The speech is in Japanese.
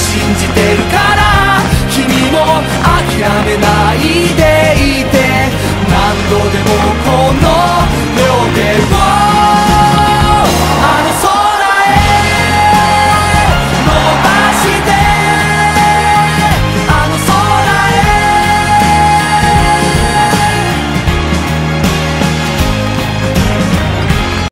信じてるから君も諦めないでいて何度でもこの